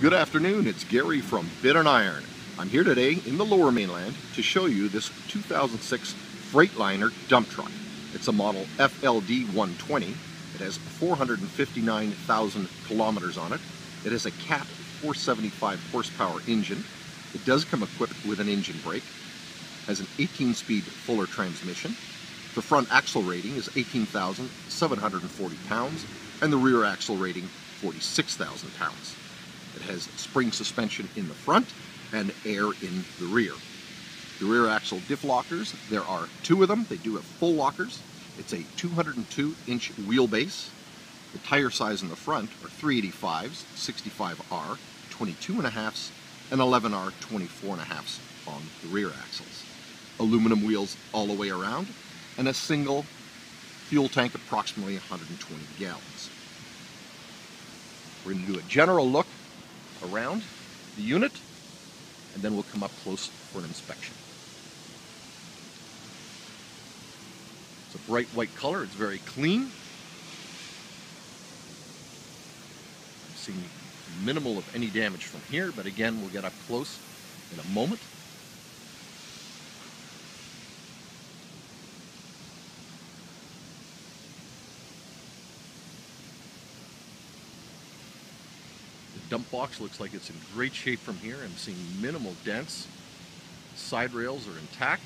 Good afternoon, it's Gary from BIDonIRON. I'm here today in the lower mainland to show you this 2006 Freightliner dump truck. It's a model FLD 120. It has 459,000 kilometers on it. It has a CAT 475 horsepower engine. It does come equipped with an engine brake. Has an 18-speed Fuller transmission. The front axle rating is 18,740 pounds and the rear axle rating 46,000 pounds. It has spring suspension in the front and air in the rear. The rear axle diff lockers, there are two of them. They do have full lockers. It's a 202 inch wheelbase. The tire size in the front are 385s, 65R, 22 and a halfs, and 11R 24 and a halfs on the rear axles. Aluminum wheels all the way around, and a single fuel tank approximately 120 gallons. We're going to do a general look around the unit and then we'll come up close for an inspection. It's a bright white color, it's very clean. I'm seeing minimal of any damage from here, but again, we'll get up close in a moment. Dump box looks like it's in great shape from here. I'm seeing minimal dents. Side rails are intact.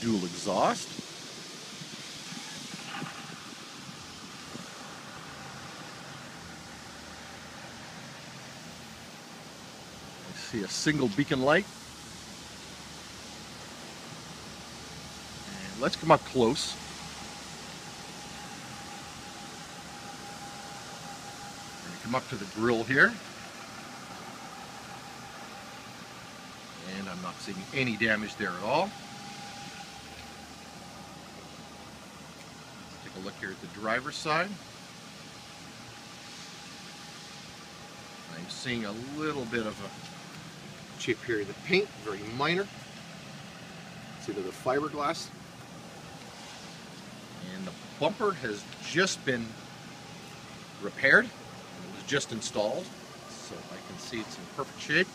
Dual exhaust. see a single beacon light. And let's come up close. come up to the grill here. And I'm not seeing any damage there at all. Let's take a look here at the driver's side. I'm seeing a little bit of a chip here. The paint, very minor. It's See the fiberglass. And the bumper has just been repaired. It was just installed. So I can see it's in perfect shape.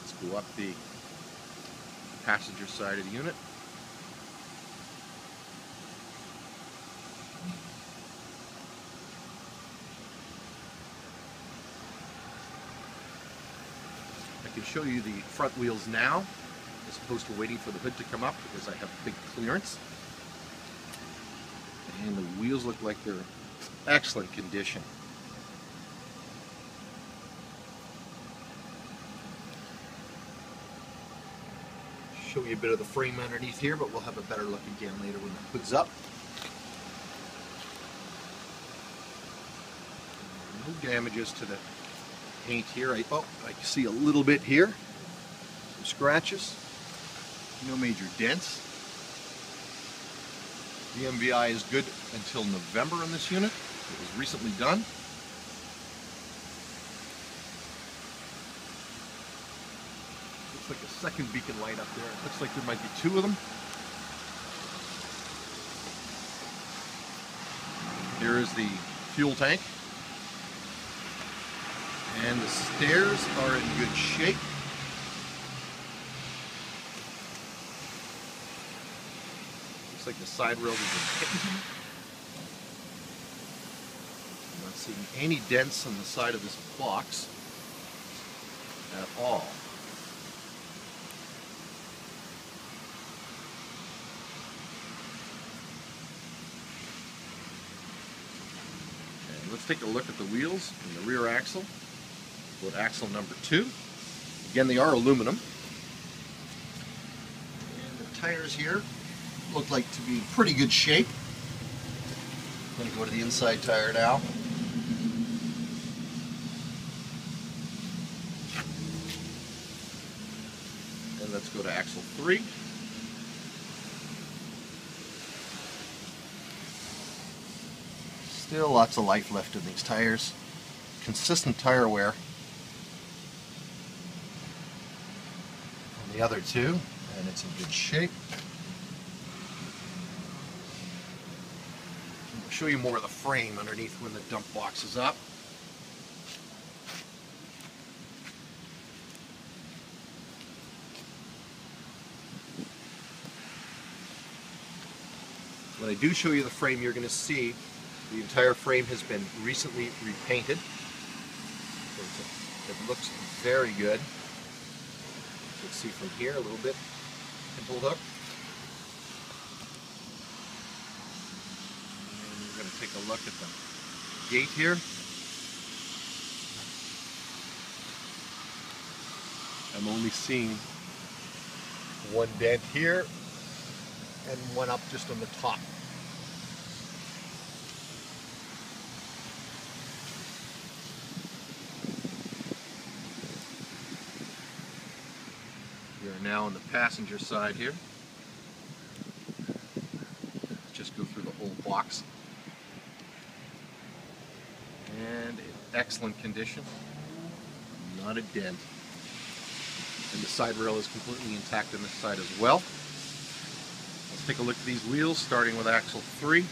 Let's go up the passenger side of the unit. Can show you the front wheels now as opposed to waiting for the hood to come up because I have big clearance. And the wheels look like they're excellent condition. Show you a bit of the frame underneath here, but we'll have a better look again later when the hood's up. No damages to the paint here. I, oh, I see a little bit here. Some scratches. No major dents. The MVI is good until November on this unit. It was recently done. Looks like a second beacon light up there. Looks like there might be two of them. Here is the fuel tank. And the stairs are in good shape. Looks like the side rail has been hit. I'm not seeing any dents on the side of this box at all. let's take a look at the wheels and the rear axle with axle number two. Again, they are aluminum. And the tires here look like to be pretty good shape. I'm going to go to the inside tire now. And let's go to axle three. Still lots of life left in these tires. Consistent tire wear. The other two, and it's in good shape. I'll show you more of the frame underneath when the dump box is up. When I do show you the frame, you're going to see the entire frame has been recently repainted. It looks very good. Can see from here a little bit pimpled up. And we're going to take a look at the gate here. I'm only seeing one dent here and one up just on the top. Now on the passenger side here. Just go through the whole box. And in excellent condition. Not a dent. And the side rail is completely intact on this side as well. Let's take a look at these wheels, starting with axle 3.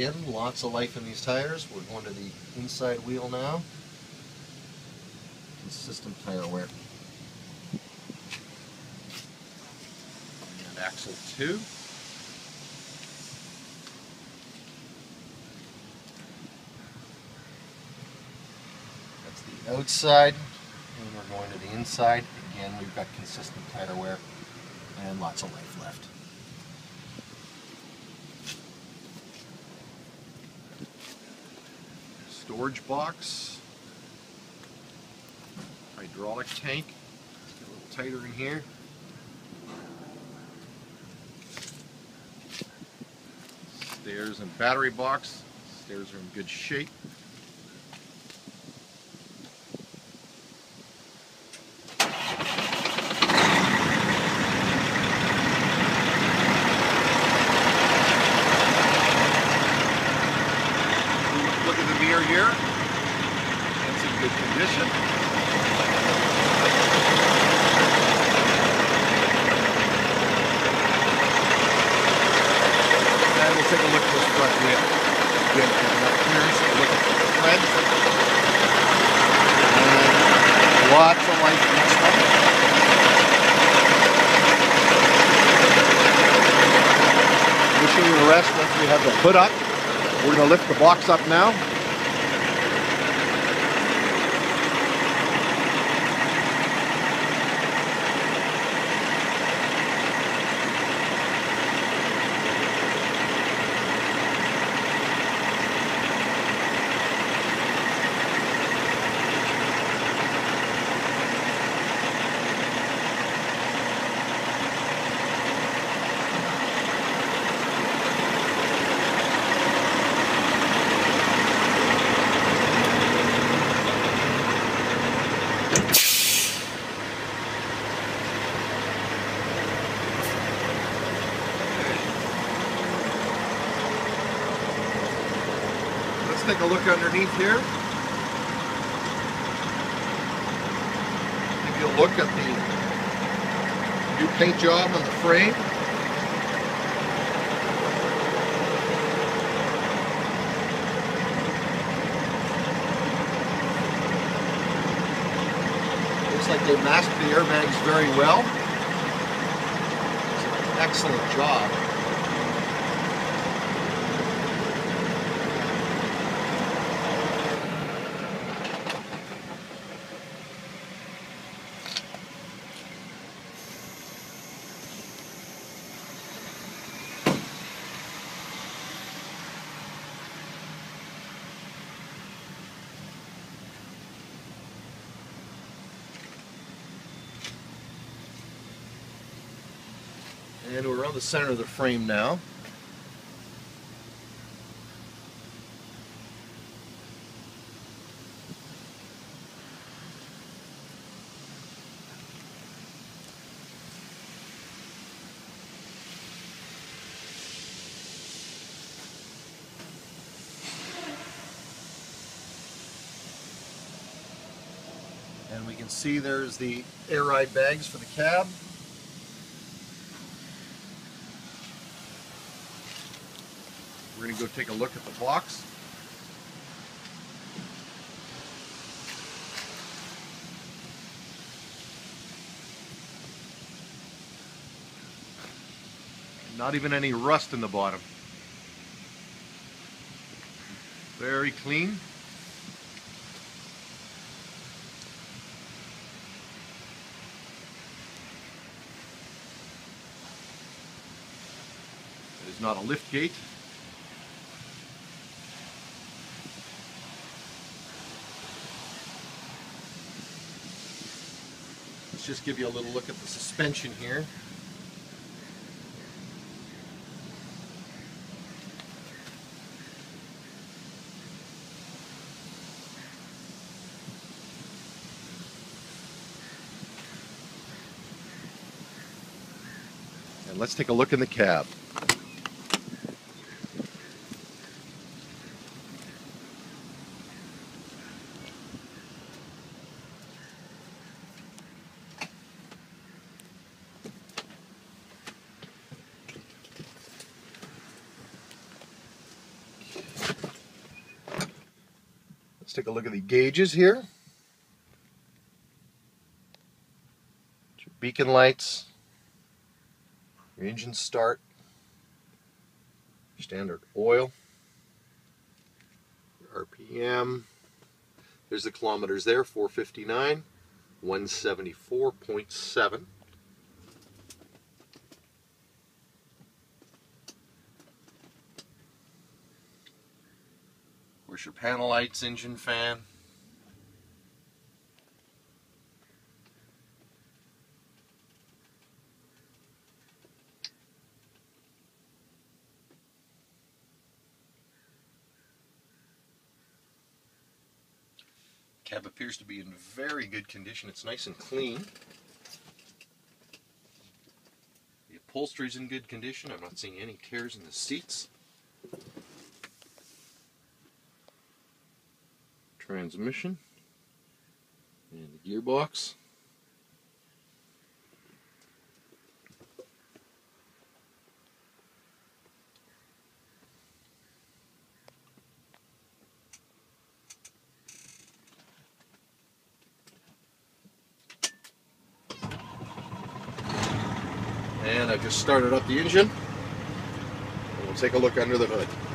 Again, lots of life in these tires. We're going to the inside wheel now. Consistent tire wear. And axle 2. That's the outside. And we're going to the inside. Again, we've got consistent tire wear and lots of life left. Storage box, hydraulic tank, get a little tighter in here. Stairs and battery box, stairs are in good shape. Look at the mirror here. It's in good condition. And we'll take a look at this front wheel. Again, open up here, so look at the threads. And lots of life in this one. We'll show you the rest once we have the hood up. We're going to lift the box up now. A look underneath here. If you a look at the new paint job on the frame, looks like they masked the airbags very well. Excellent job. and we're on the center of the frame now. And we can see there's the air ride bags for the cab. Go take a look at the box. Not even any rust in the bottom. Very clean. There's not a lift gate. Let's just give you a little look at the suspension here. And let's take a look in the cab. Let's take a look at the gauges here. Your beacon lights, your engine start, standard oil, your RPM. There's the kilometers there, 459, 174.7. Your panel lights, engine fan. Cab appears to be in very good condition. It's nice and clean. The upholstery's in good condition. I'm not seeing any tears in the seats. Transmission and the gearbox. And I've just started up the engine. And we'll take a look under the hood.